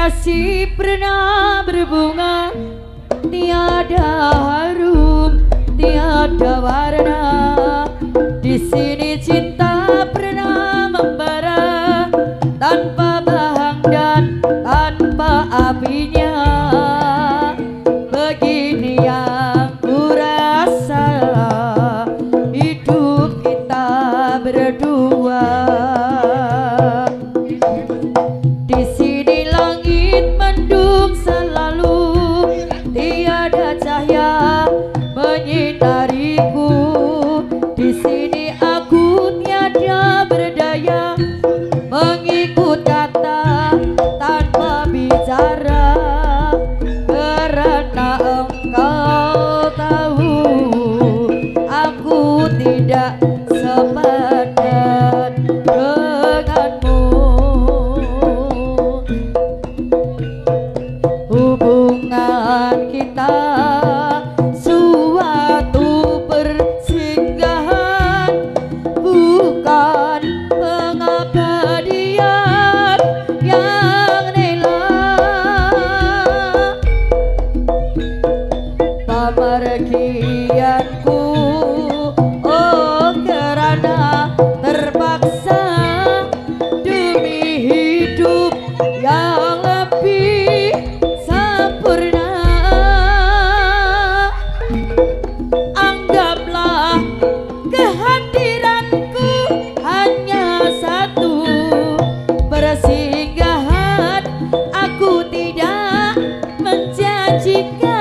Kasih pernah berbunga. Tiada harum, tiada warna. Di sini cinta tidak sepadan denganmu. Hubungan kita suatu persinggahan bukan pengabdian yang rela pemergianku oh aku tidak menjanjikan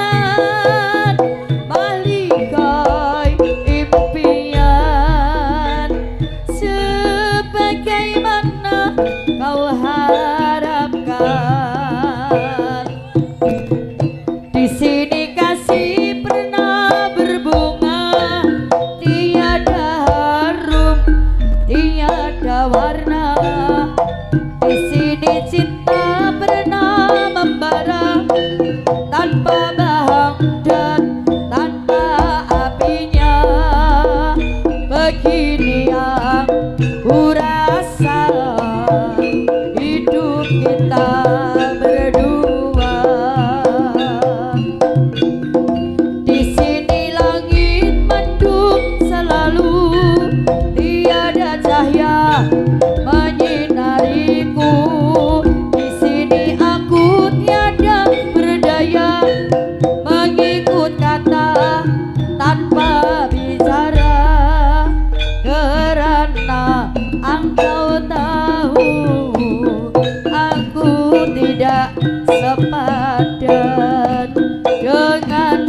impian. Sebagaimana kau harapkan tanpa bicara. Karena engkau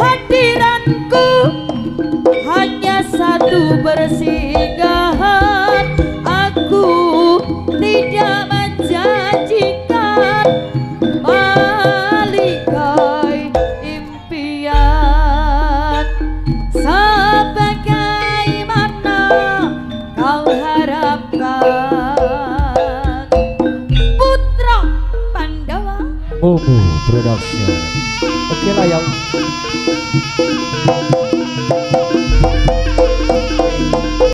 kehadiranku hanya satu persinggahan aku tidak menjanjikan balikai impian. Sebagaimana kau harapkan. Putra Pandawa Momo Production. Oke lah yang Thank you.